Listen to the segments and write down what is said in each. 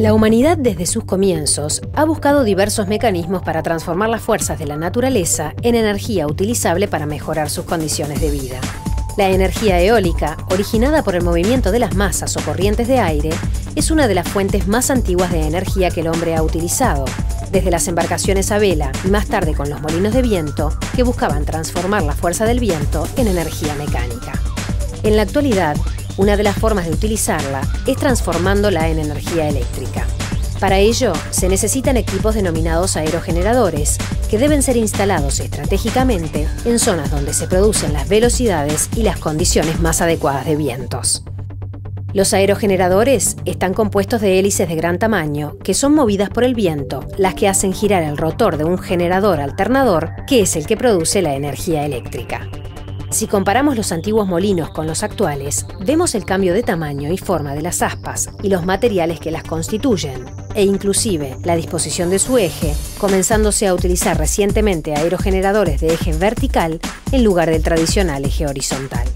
La humanidad desde sus comienzos ha buscado diversos mecanismos para transformar las fuerzas de la naturaleza en energía utilizable para mejorar sus condiciones de vida. La energía eólica, originada por el movimiento de las masas o corrientes de aire, es una de las fuentes más antiguas de energía que el hombre ha utilizado, desde las embarcaciones a vela y más tarde con los molinos de viento, que buscaban transformar la fuerza del viento en energía mecánica. En la actualidad, una de las formas de utilizarla es transformándola en energía eléctrica. Para ello, se necesitan equipos denominados aerogeneradores, que deben ser instalados estratégicamente en zonas donde se producen las velocidades y las condiciones más adecuadas de vientos. Los aerogeneradores están compuestos de hélices de gran tamaño que son movidas por el viento, las que hacen girar el rotor de un generador alternador, que es el que produce la energía eléctrica. Si comparamos los antiguos molinos con los actuales, vemos el cambio de tamaño y forma de las aspas y los materiales que las constituyen, e inclusive la disposición de su eje, comenzándose a utilizar recientemente aerogeneradores de eje vertical en lugar del tradicional eje horizontal.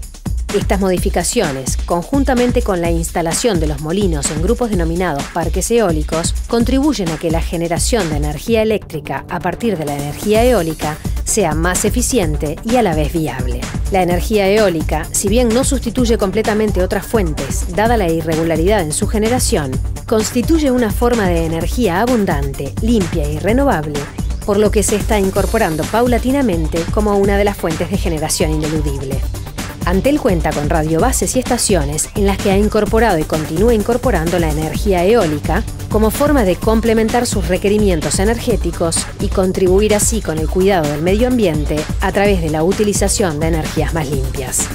Estas modificaciones, conjuntamente con la instalación de los molinos en grupos denominados parques eólicos, contribuyen a que la generación de energía eléctrica a partir de la energía eólica sea más eficiente y a la vez viable. La energía eólica, si bien no sustituye completamente otras fuentes, dada la irregularidad en su generación, constituye una forma de energía abundante, limpia y renovable, por lo que se está incorporando paulatinamente como una de las fuentes de generación ineludible. Antel cuenta con radiobases y estaciones en las que ha incorporado y continúa incorporando la energía eólica como forma de complementar sus requerimientos energéticos y contribuir así con el cuidado del medio ambiente a través de la utilización de energías más limpias.